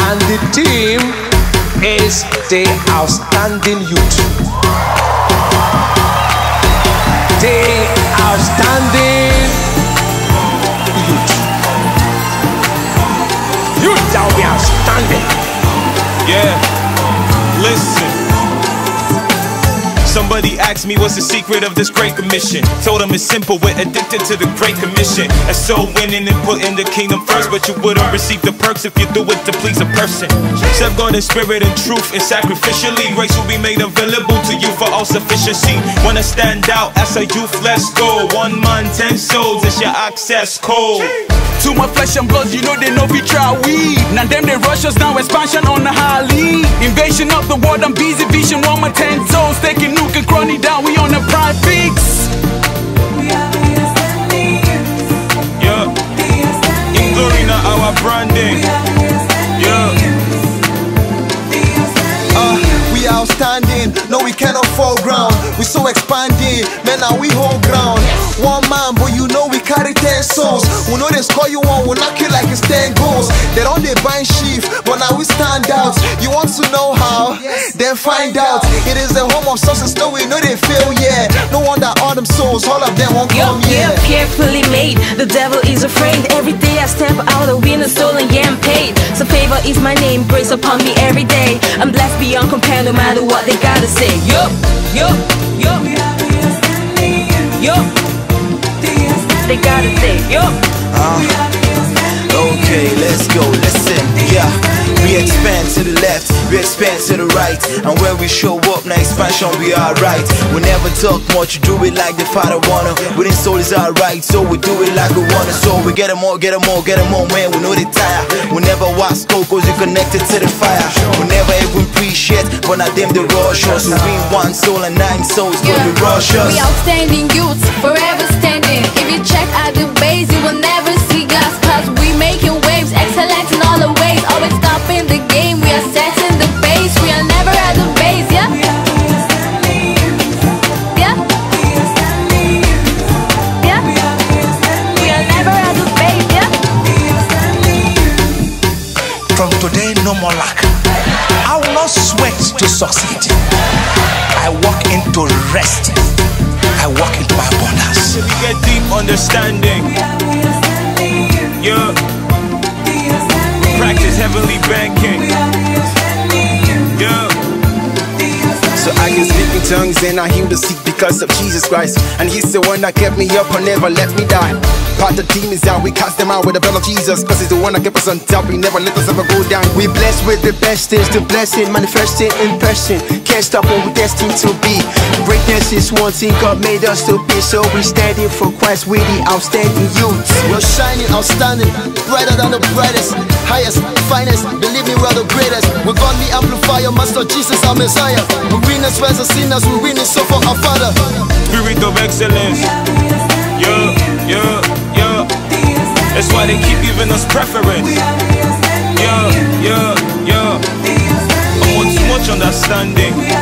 And the team is the outstanding youth. The outstanding youth. Youth shall be outstanding. Yeah, listen. Somebody asked me what's the secret of this great commission. Told them it's simple, we're addicted to the great commission. And so winning and putting the kingdom first, but you wouldn't receive the perks if you do it to please a person. Serve God in spirit and truth and sacrificially. Grace will be made available to you for all sufficiency. Wanna stand out as a youth, let's go. One man, ten souls, it's your access code. Too much flesh and blood, you know they know we try weed. Now them they rush us now, expansion on the high lead. Invasion of the world, I'm busy vision, one my ten toes. Taking nuke and crony down, we on the prime fix. Yeah, in glory now our branding. Yeah. Uh, we outstanding, no we cannot fall ground. We so expanding, man now we hold ground. One man, but you know we carry ten souls. We know they score you one, we knock you like it's ten goals. They don't they bind Then find out. It is the home of success, no we know they fail, yeah. No wonder all them souls, all of them won't come, yeah, yeah. carefully made. The devil is afraid. Every day I step out, a winner stolen, yeah, I'm paid. So favor is my name, grace upon me every day. I'm blessed beyond compare, no matter what they gotta say. Yo, yo, yo, yo. They gotta say, yo. The expand to the right. And when we show up, now expansion, we are right. We never talk much, do it like the father wanna. We didn't soul is alright, so we do it like we wanna. So we get them all, get them all, get them all, man, we know they tire. We never watch cause you connected to the fire. We never even appreciate, but now them they rush us. So we one soul and nine souls, cause we rush us. We outstanding youths, forever standing. If you check out the base, you will never see us. Cause From today, no more lack. I will not sweat to succeed. I walk into rest. I walk into my abundance. We get deep understanding. Yeah. Practice heavenly banking. I can speak in tongues and I heal the sick because of Jesus Christ. And He's the one that kept me up and never let me die. Part the demons out, we cast them out with the blood of Jesus. Cause He's the one that kept us on top, He never let us ever go down. We blessed with the best is the blessing, manifesting in person. Can't stop what we're destined to be. Greatness is one thing God made us to be. So we standing for Christ, we the outstanding youths. We're shining, outstanding, brighter than the brightest, highest, finest. Believe me, we're the greatest. We're amplifier, Master Jesus, our Messiah. We win as well as sinners, we win it so for our Father. Spirit of excellence. Yeah, yeah, yeah. That's why they keep giving us preference. Yeah, yeah, yeah. I want too much understanding.